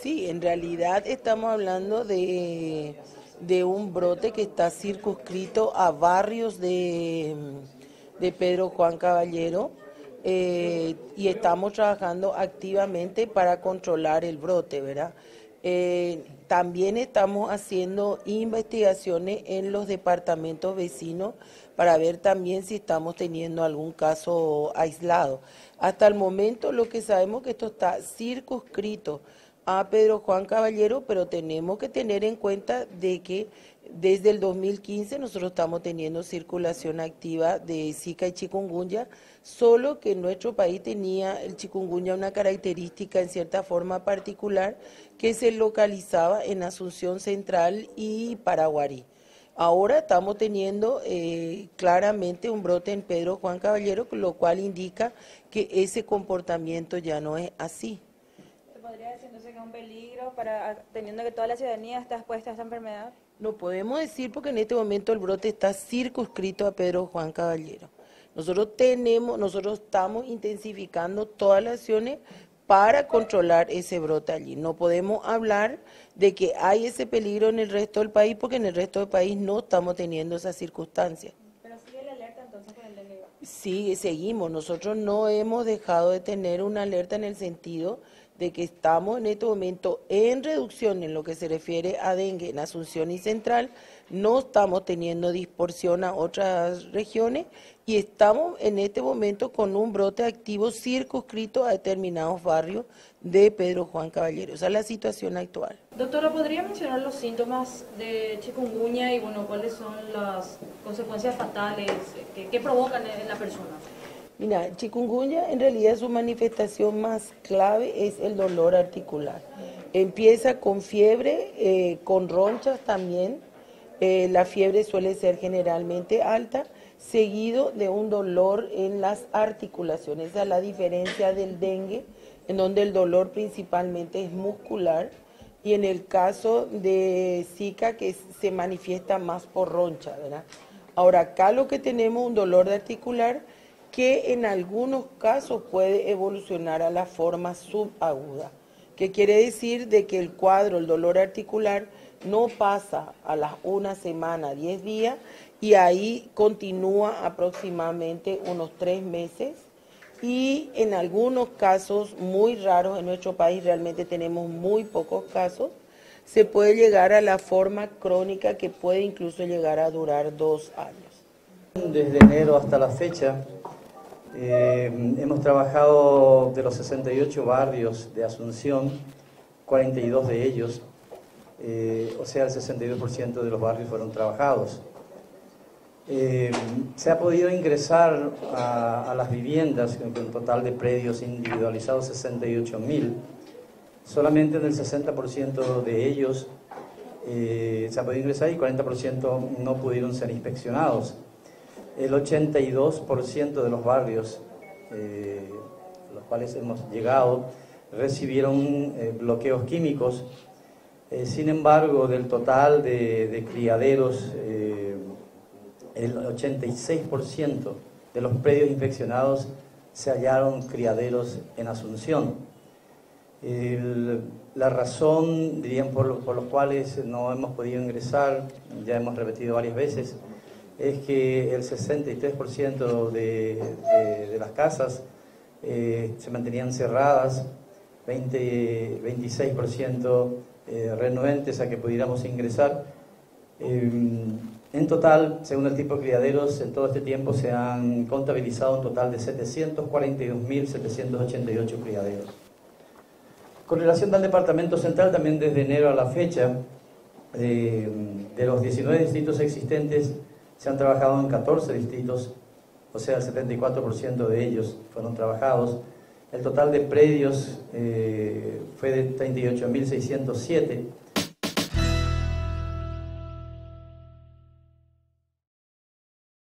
Sí, en realidad estamos hablando de, de un brote que está circunscrito a barrios de, de Pedro Juan Caballero eh, y estamos trabajando activamente para controlar el brote, ¿verdad? Eh, también estamos haciendo investigaciones en los departamentos vecinos para ver también si estamos teniendo algún caso aislado. Hasta el momento lo que sabemos es que esto está circunscrito a Pedro Juan Caballero, pero tenemos que tener en cuenta de que desde el 2015 nosotros estamos teniendo circulación activa de Zika y chikungunya, solo que en nuestro país tenía el chikungunya una característica en cierta forma particular que se localizaba en Asunción Central y Paraguarí. Ahora estamos teniendo eh, claramente un brote en Pedro Juan Caballero, lo cual indica que ese comportamiento ya no es así. ¿Se podría decir entonces que es un peligro para, teniendo que toda la ciudadanía está expuesta a esta enfermedad? No podemos decir porque en este momento el brote está circunscrito a Pedro Juan Caballero. Nosotros tenemos, nosotros estamos intensificando todas las acciones para controlar ese brote allí. No podemos hablar de que hay ese peligro en el resto del país porque en el resto del país no estamos teniendo esas circunstancias. Pero sigue la alerta entonces con el dengue. Sí, seguimos. Nosotros no hemos dejado de tener una alerta en el sentido de que estamos en este momento en reducción en lo que se refiere a dengue en Asunción y Central, no estamos teniendo dispersión a otras regiones y estamos en este momento con un brote activo circunscrito a determinados barrios de Pedro Juan Caballero. Esa es la situación actual. Doctora, ¿podría mencionar los síntomas de chikungunya y bueno, cuáles son las consecuencias fatales que provocan en la persona? Mira, chikungunya en realidad su manifestación más clave es el dolor articular. Empieza con fiebre, eh, con ronchas también. Eh, la fiebre suele ser generalmente alta, seguido de un dolor en las articulaciones. Esa es la diferencia del dengue, en donde el dolor principalmente es muscular y en el caso de Zika que se manifiesta más por roncha. Ahora acá lo que tenemos un dolor de articular que en algunos casos puede evolucionar a la forma subaguda, que quiere decir de que el cuadro, el dolor articular, no pasa a las una semana, diez días, y ahí continúa aproximadamente unos tres meses. Y en algunos casos muy raros en nuestro país, realmente tenemos muy pocos casos, se puede llegar a la forma crónica que puede incluso llegar a durar dos años. Desde enero hasta la fecha, eh, hemos trabajado de los 68 barrios de Asunción, 42 de ellos, eh, o sea, el 62% de los barrios fueron trabajados. Eh, se ha podido ingresar a, las viviendas, con un total de predios individualizados 68 mil. Solamente en el 60% de ellos se ha podido ingresar y 40% no pudieron ser inspeccionados el 82% de los barrios eh, a los cuales hemos llegado recibieron eh, bloqueos químicos. Eh, sin embargo, del total de, criaderos, el 86% de los predios infeccionados se hallaron criaderos en Asunción. la razón, dirían, por, por los cuales no hemos podido ingresar, ya hemos repetido varias veces, es que el 63% de, de, las casas eh, se mantenían cerradas, 20, 26% eh, renuentes a que pudiéramos ingresar. Em, en total, según el tipo de criaderos, en todo este tiempo se han contabilizado un total de 742.788 criaderos. Con relación al Departamento Central, también desde enero a la fecha, eh, de los 19 distritos existentes, se han trabajado en 14 distritos, o sea, el 74% de ellos fueron trabajados. El total de predios eh, fue de 38.607